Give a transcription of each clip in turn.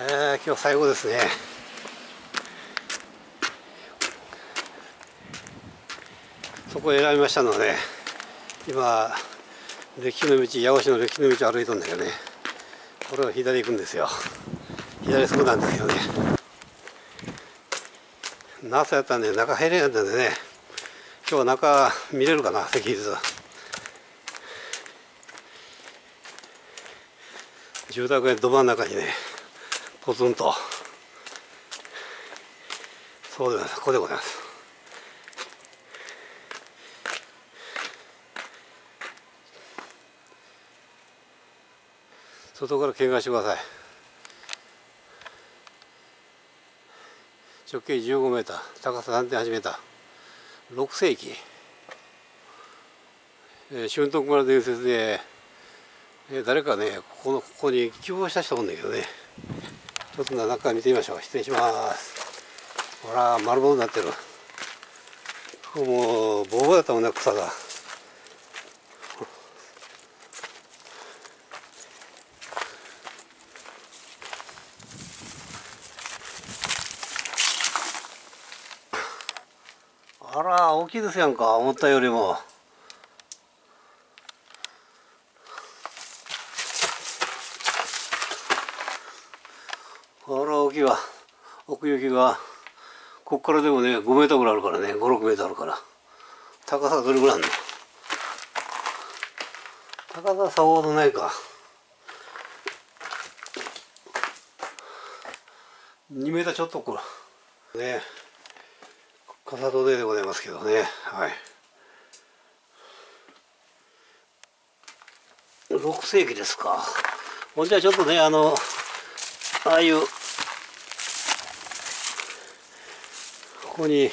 えー、今日最後ですね。そこ選びましたので今歴史の道八尾市の歴史の道を歩いとんだけどね。これを左行くんですよ。左そこなんですよね。夏やったんで中入れなかったんでね。今日は中見れるかな石図住宅街ど真ん中にね。ポツンと。そうでございます。ここでございます。外から見学してください。直径15メーター高さ3.8メーター6世紀、えー、春徳村伝説で、えー、誰かねここのここに希望した人おんだけどね。ちょっと中見てみましょう。失礼します。ほら丸ボになってる。もうボーボーだったもんね草が。あら大きいですやんか。思ったよりもあら大きいわ奥行きがこっからでもね5メーターぐらいあるからね56メーターあるから。高さどれぐらいあるの？高ささほどないか。2メーターちょっとこれね。笠戸ででございますけどね。はい。6世紀ですか。ほんじゃちょっとねあのああいうここに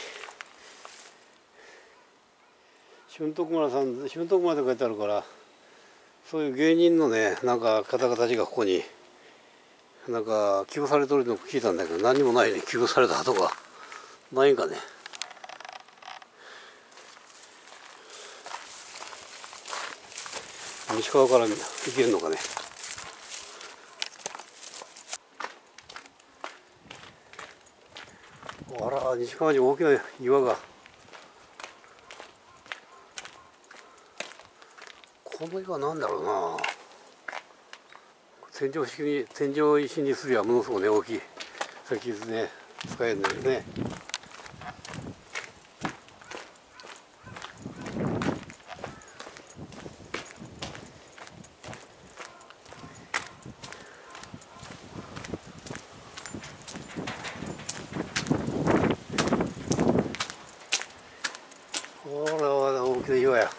春徳村さん春徳村って書いてあるからそういう芸人のねなんか方々たちがここになんか寄付されてるの聞いたんだけど何もないね寄付された跡が。ないんかね。西川から行けるのかね。あら西川に大きな岩が。この岩なんだろうな。天井式に天井石にすりゃものすごくね大きい。石図ね使えるんだよねほら大きな岩や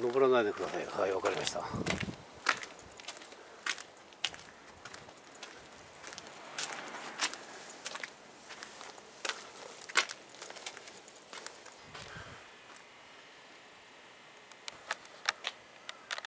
登らないでください。はいわかりました。